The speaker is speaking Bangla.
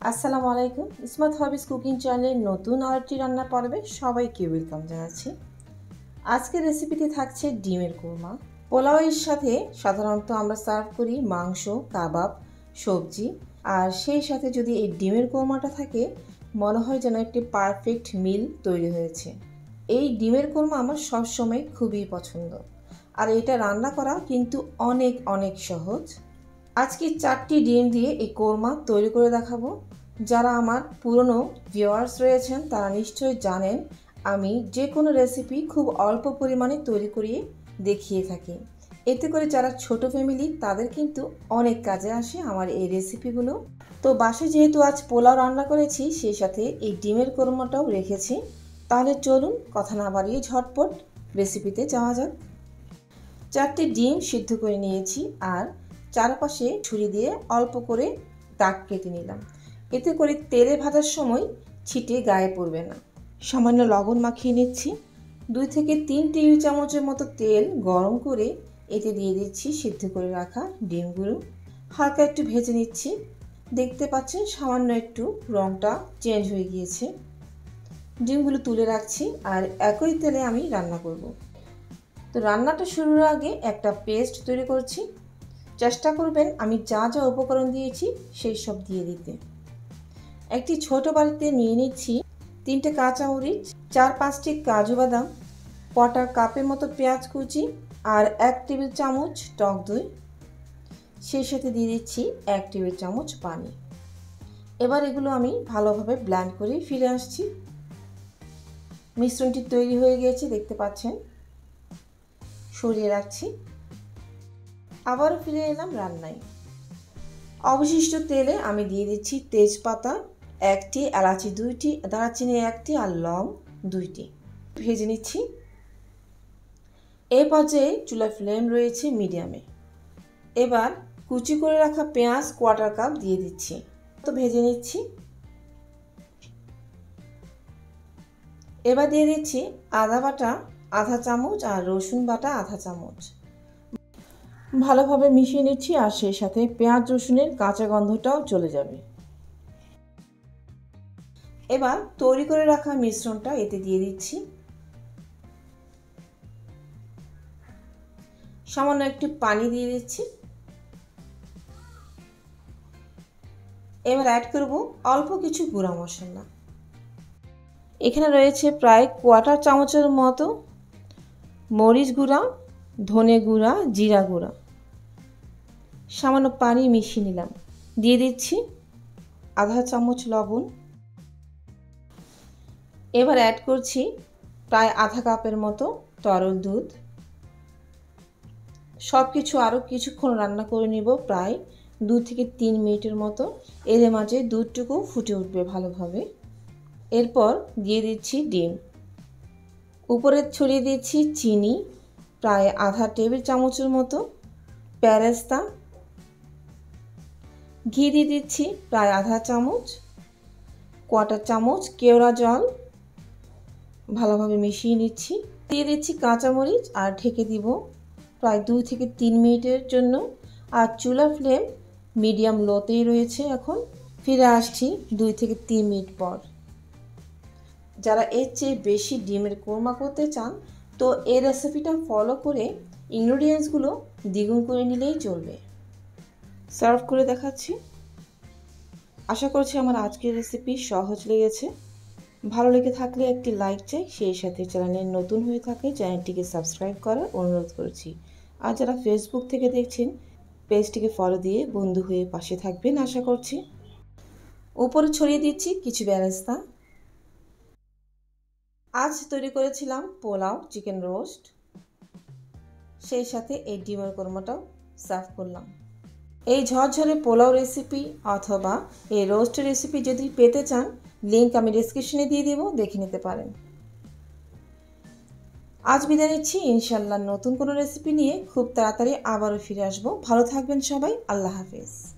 আসসালামু আলাইকুম। ইসমাত হবিস কুকিং চ্যানেলের নতুন আরেকটি রান্না পর্বে সবাইকে ওয়েলকাম জানাচ্ছি। আজকের রেসিপিতে থাকছে ডিমের কোরমা। পোলাওয়ের সাথে সাধারণত আমরা সার্ভ করি মাংস, কাবাব, সবজি। আর সেই সাথে যদি এই ডিমের কোরমাটা থাকে, মনে হয় যেন একটি পারফেক্ট মিল তৈরি হয়েছে। এই ডিমের কোরমা আমার সবসময় খুবই পছন্দ। আর এটা রান্না করা কিন্তু অনেক অনেক সহজ। আজকে চারটি ডিম দিয়ে এই কোরমা তৈরি করে দেখাবো। যারা আমার পুরনো ভিওয়ার্স রয়েছেন, তারা নিশ্চয়ই জানেন, আমি যে কোনো রেসিপি খুব অল্প পরিমাণে তৈরি করিয়ে দেখিয়ে থাকি। এতে করে যারা ছোট ফ্যামিলি তাদের কিন্তু অনেক কাজে আসে আমার এই রেসিপিগুলো তো বাসায় যেহেতু আজ পোলাও রান্না করেছি, সেই সাথে এই ডিমের কোরমাটাও রেখেছি। তাহলে চলুন, কথা না বাড়িয়ে ঝটপট রেসিপিতে যাওয়া যাক। চারটি ডিম সিদ্ধ করে নিয়েছি, আর চারপাশে ছুরি দিয়ে অল্প করে দাগ কেটে নিলাম। এতে করে তেলে ভাজার সময় ছিটে গায়ে পড়বে না। সামান্য লবণ মাখিয়ে নিচ্ছি। দুই থেকে তিন টেবিল চামচের মতো তেল গরম করে এতে দিয়ে দিচ্ছি সিদ্ধ করে রাখা ডিমগুলো হালকা একটু ভেজে নিচ্ছি। দেখতে পাচ্ছেন সামান্য একটু রঙটা চেঞ্জ হয়ে গিয়েছে। ডিমগুলো তুলে রাখছি আর একই তেলে আমি রান্না করব। তো রান্নাটা শুরুর আগে একটা পেস্ট তৈরি করছি। চেষ্টা করবেন আমি যা যা উপকরণ দিয়েছি সেই সব দিয়ে দিতে। একটি ছোট বাড়িতে নিয়ে নিচ্ছি তিনটে কাঁচামরিচ, চার পাঁচটি কাজু বাদাম, কটা কাপের মতো পেঁয়াজ কুচি আর এক টেবিল চামচ টক দই। সেই সাথে দিয়ে দিচ্ছি এক টেবিল চামচ পানি। এবার এগুলো আমি ভালোভাবে ব্ল্যান্ড করে ফিরে আসছি। মিশ্রণটি তৈরি হয়ে গিয়েছে দেখতে পাচ্ছেন? সরিয়ে রাখছি। আবারও ফিরে এলাম রান্নায়। অবশিষ্ট তেলে আমি দিয়ে দিচ্ছি তেজপাতা, একটি এলাচি দুইটি, দারচিনি একটি আর লং দুইটি। ভেজে নিচ্ছি। এই পর্যায়ে চুলার ফ্লেম রয়েছে মিডিয়ামে। এবার কুচি করে রাখা পেঁয়াজ কোয়ার্টার কাপ দিয়ে দিচ্ছি। তো ভেজে নিচ্ছি। এবার দিয়ে দিচ্ছি আদা বাটা, আধা চামচ আর রসুন বাটা, আধা চামচ। ভালোভাবে মিশিয়ে নিচ্ছি আর সেই সাথে পেঁয়াজ, রসুনের কাঁচা গন্ধটাও চলে যাবে। এবার তৈরি করে রাখা মিশ্রণটা এতে দিয়ে দিচ্ছি। সামান্য একটু পানি দিয়ে দিচ্ছি। এবার অ্যাড করব অল্প কিছু গুঁড়া মশলা। এখানে রয়েছে প্রায় কোয়াটার চামচের মতো মরিচ গুঁড়া ধনে গুঁড়া, জিরা গুঁড়া। সামান্য পানি মিশিয়ে নিলাম। দিয়ে দিচ্ছি আধা চামচ লবণ। এবার অ্যাড করছি প্রায় আধা কাপের মতো তরল দুধ। সব কিছু আরও কিছুক্ষণ রান্না করে নিব প্রায় দু থেকে তিন মিনিটের মতো। এর মাঝে দুধটুকু ফুটে উঠবে ভালোভাবে। এরপর দিয়ে দিচ্ছি ডিম। উপরে ছড়িয়ে দিচ্ছি চিনি। প্রায় আধা টেবিল চামচের মতো প্যারেস্তা ঘি দিয়ে দিচ্ছি প্রায় আধা চামচ, কোয়াটার চামচ, কেওড়া জল। ভালোভাবে মিশিয়ে নিচ্ছি। দিয়ে দিচ্ছি কাঁচামরিচ আর ঢেকে দিব প্রায় দুই থেকে তিন মিনিটের জন্য। আর চুলা ফ্লেম মিডিয়াম লোতেই রয়েছে এখন। ফিরে আসছি দুই থেকে তিন মিনিট পর। যারা এর চেয়ে বেশি ডিমের কোরমা করতে চান তো এই রেসিপিটা ফলো করে ইনগ্রিডিয়েন্টসগুলো দ্বিগুণ করে নিলেই চলবে। সার্ভ করে দেখাচ্ছি। আশা করছি আমার আজকের রেসিপি সহজ লেগেছে। ভালো লেগে থাকলে একটি লাইক চাই, সেই সাথে চ্যানেলে নতুন হয়ে থাকে চ্যানেলটিকে সাবস্ক্রাইব করার অনুরোধ করছি। আর যারা ফেসবুক থেকে দেখছেন পেজটিকে ফলো দিয়ে বন্ধু হয়ে পাশে থাকবেন, আশা করছি। উপরে ছড়িয়ে দিচ্ছি কিছু ব্যারেস্তা আজ তৈরি করেছিলাম পোলাও, চিকেন রোস্ট। সেই সাথে এই ডিমের কর্মটাও সার্ভ করলাম। এই ঝরঝরে পোলাও রেসিপি অথবা এই রোস্ট রেসিপি যদি পেতে চান লিঙ্ক আমি ডিসক্রিপশনে দিয়ে দেবো, দেখে নিতে পারেন। আজ বিদায় নিচ্ছি। ইনশাল্লাহ নতুন কোনো রেসিপি নিয়ে খুব তাড়াতাড়ি আবারও ফিরে আসব। ভালো থাকবেন সবাই। আল্লাহ হাফেজ।